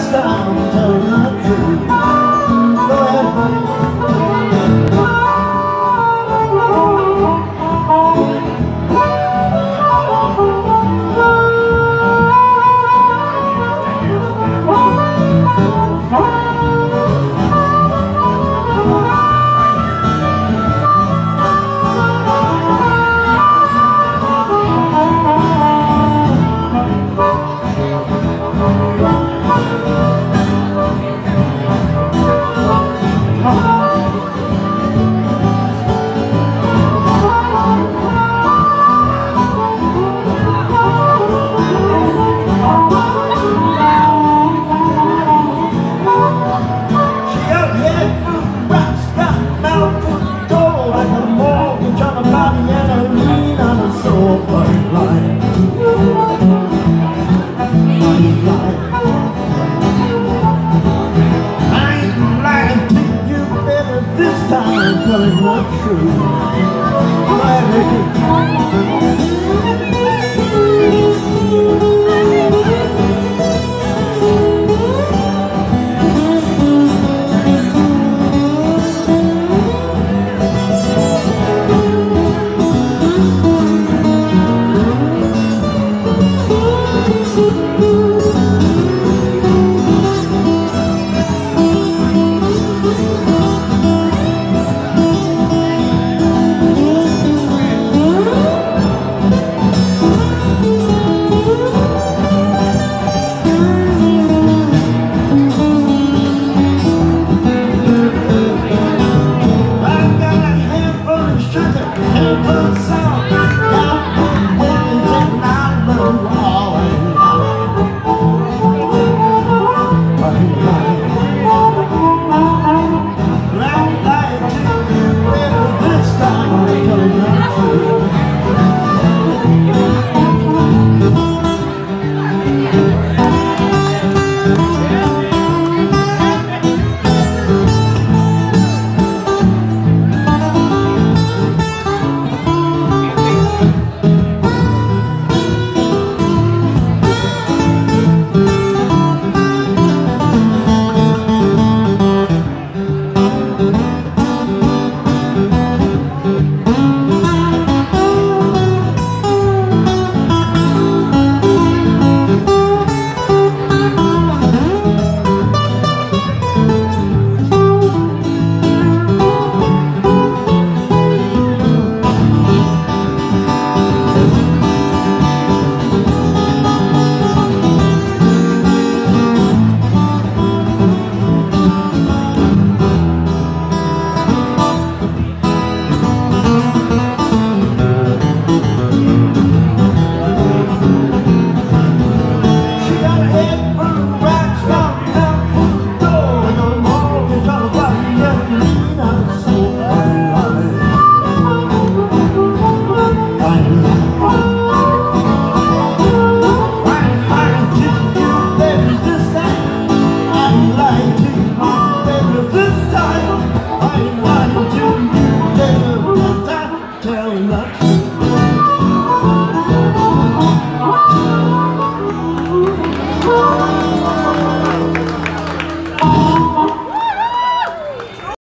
stop. Well, it's not true.